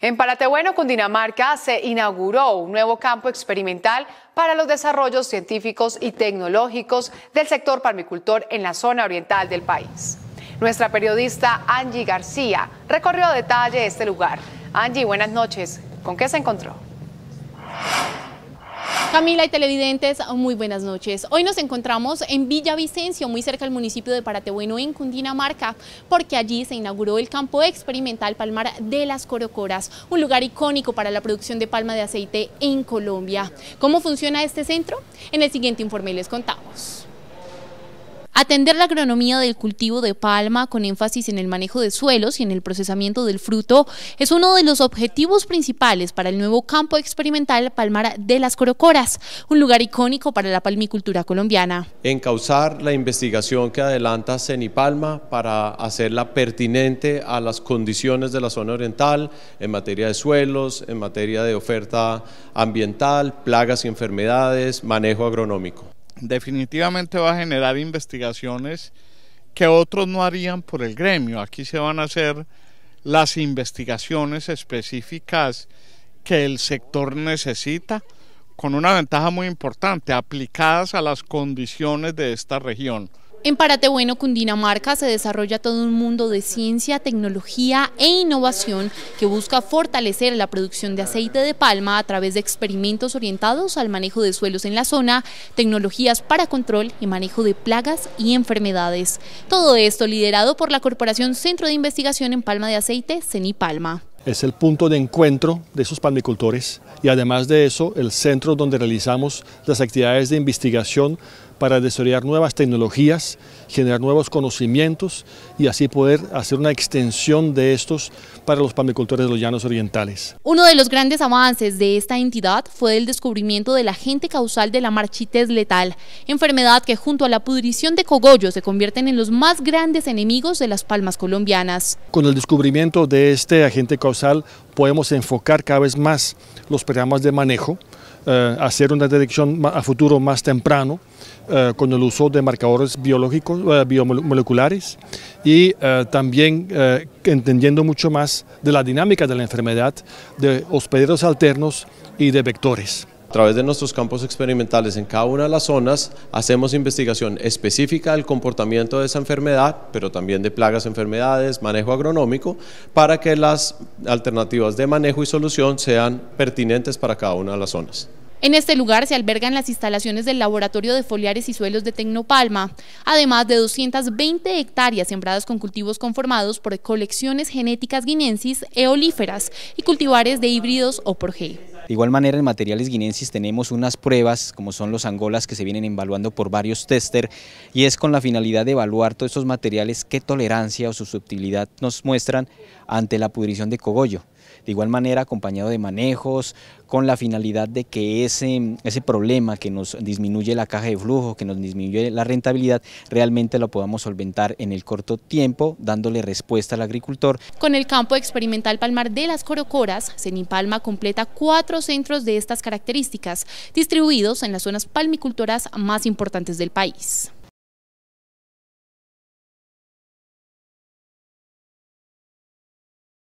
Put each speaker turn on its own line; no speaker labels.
En Palatebueno, Cundinamarca, se inauguró un nuevo campo experimental para los desarrollos científicos y tecnológicos del sector palmicultor en la zona oriental del país. Nuestra periodista Angie García recorrió a detalle este lugar. Angie, buenas noches. ¿Con qué se encontró?
Camila y televidentes, muy buenas noches. Hoy nos encontramos en Villavicencio, muy cerca del municipio de Paratebueno, en Cundinamarca, porque allí se inauguró el campo experimental Palmar de las Corocoras, un lugar icónico para la producción de palma de aceite en Colombia. ¿Cómo funciona este centro? En el siguiente informe les contamos. Atender la agronomía del cultivo de palma con énfasis en el manejo de suelos y en el procesamiento del fruto es uno de los objetivos principales para el nuevo campo experimental Palmar de las Corocoras, un lugar icónico para la palmicultura colombiana.
Encauzar la investigación que adelanta Cenipalma para hacerla pertinente a las condiciones de la zona oriental en materia de suelos, en materia de oferta ambiental, plagas y enfermedades, manejo agronómico
definitivamente va a generar investigaciones que otros no harían por el gremio. Aquí se van a hacer las investigaciones específicas que el sector necesita con una ventaja muy importante, aplicadas a las condiciones de esta región.
En Paratebueno, Cundinamarca, se desarrolla todo un mundo de ciencia, tecnología e innovación que busca fortalecer la producción de aceite de palma a través de experimentos orientados al manejo de suelos en la zona, tecnologías para control y manejo de plagas y enfermedades. Todo esto liderado por la Corporación Centro de Investigación en Palma de Aceite, CENIPALMA.
Es el punto de encuentro de esos palmicultores y además de eso el centro donde realizamos las actividades de investigación para desarrollar nuevas tecnologías, generar nuevos conocimientos y así poder hacer una extensión de estos para los palmicultores de los llanos orientales.
Uno de los grandes avances de esta entidad fue el descubrimiento del agente causal de la marchites letal, enfermedad que junto a la pudrición de cogollos se convierten en los más grandes enemigos de las palmas colombianas.
Con el descubrimiento de este agente causal podemos enfocar cada vez más los programas de manejo, eh, hacer una detección a futuro más temprano, eh, con el uso de marcadores biológicos, eh, biomoleculares y eh, también entendiendo mucho más de la dinámica de la enfermedad, de hospederos alternos y de vectores.
A través de nuestros campos experimentales en cada una de las zonas hacemos investigación específica del comportamiento de esa enfermedad, pero también de plagas, enfermedades, manejo agronómico, para que las alternativas de manejo y solución sean pertinentes para cada una de las zonas.
En este lugar se albergan las instalaciones del Laboratorio de Foliares y Suelos de Tecnopalma, además de 220 hectáreas sembradas con cultivos conformados por colecciones genéticas guinensis eolíferas y cultivares de híbridos o por G.
De igual manera en materiales guinensis tenemos unas pruebas como son los angolas que se vienen evaluando por varios tester y es con la finalidad de evaluar todos esos materiales qué tolerancia o susceptibilidad nos muestran ante la pudrición de cogollo. De igual manera acompañado de manejos con la finalidad de que ese, ese problema que nos disminuye la caja de flujo, que nos disminuye la rentabilidad, realmente lo podamos solventar en el corto tiempo, dándole respuesta al agricultor.
Con el campo experimental Palmar de las Corocoras, Senipalma completa cuatro centros de estas características, distribuidos en las zonas palmicultoras más importantes del país.